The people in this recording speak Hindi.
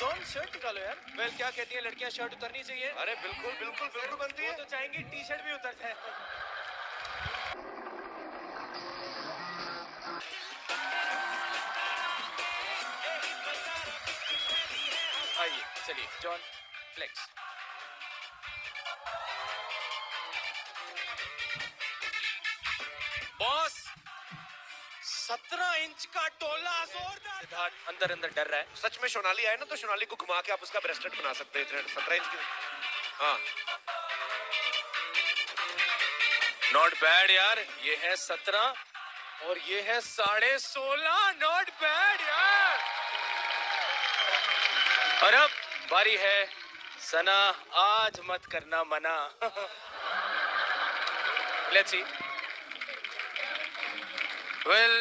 जॉन शर्ट निकालो यार। वेल क्या कहती है लड़कियाँ शर्ट उतरनी चाहिए? अरे बिल्कुल बिल्कुल बिल्कुल बनती है। तो चाहेंगे टी शर्ट भी उतर जाए। आइए चलिए जॉन फ्लेक्स बॉस सत्रह इंच का टोला जोरदार। सिद्धार्थ अंदर अंदर डर रहा है। सच में सोनाली आए ना तो सोनाली को घुमा के आप उसका ब्रेसलेट बना सकते हैं इतने सत्रह इंच की। हाँ। नॉट बैड यार। ये है सत्रह और ये है साढ़े सोलह। नॉट बैड यार। और अब बारी है सना आज मत करना मना। Let's see well